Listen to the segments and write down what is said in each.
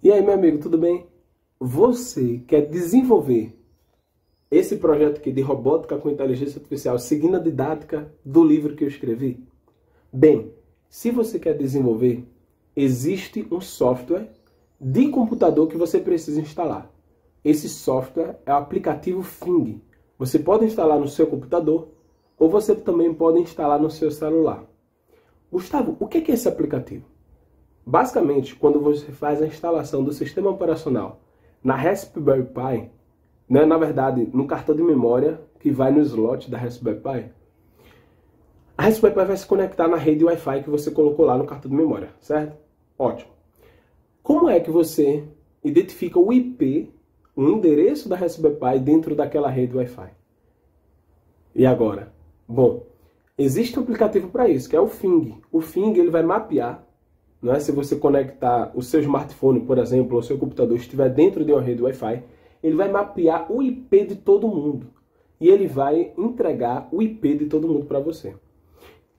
E aí, meu amigo, tudo bem? Você quer desenvolver esse projeto aqui de robótica com inteligência artificial seguindo a didática do livro que eu escrevi? Bem, se você quer desenvolver, existe um software de computador que você precisa instalar. Esse software é o aplicativo Fing. Você pode instalar no seu computador ou você também pode instalar no seu celular. Gustavo, o que é esse aplicativo? Basicamente, quando você faz a instalação do sistema operacional na Raspberry Pi, né, na verdade, no cartão de memória que vai no slot da Raspberry Pi, a Raspberry Pi vai se conectar na rede Wi-Fi que você colocou lá no cartão de memória, certo? Ótimo. Como é que você identifica o IP, o endereço da Raspberry Pi dentro daquela rede Wi-Fi? E agora? Bom, existe um aplicativo para isso, que é o Fing. O Fing ele vai mapear é? Se você conectar o seu smartphone, por exemplo, ou seu computador estiver dentro de uma rede Wi-Fi, ele vai mapear o IP de todo mundo e ele vai entregar o IP de todo mundo para você.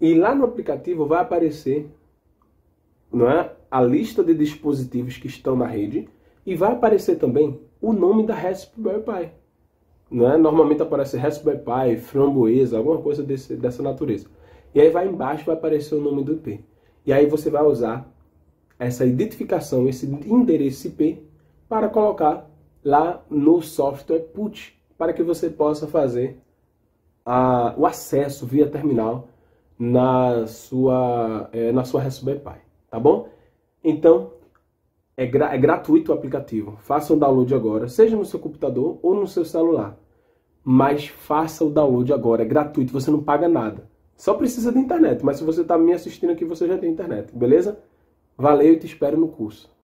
E lá no aplicativo vai aparecer, não é, a lista de dispositivos que estão na rede e vai aparecer também o nome da Raspberry Pi. Não é? Normalmente aparece Raspberry Pi, framboesa, alguma coisa desse, dessa natureza. E aí vai embaixo vai aparecer o nome do IP. E aí você vai usar essa identificação, esse endereço IP, para colocar lá no software put, para que você possa fazer a, o acesso via terminal na sua, é, na sua Raspberry Pi, tá bom? Então, é, gra é gratuito o aplicativo. Faça o download agora, seja no seu computador ou no seu celular. Mas faça o download agora, é gratuito, você não paga nada. Só precisa de internet, mas se você está me assistindo aqui, você já tem internet, beleza? Valeu e te espero no curso.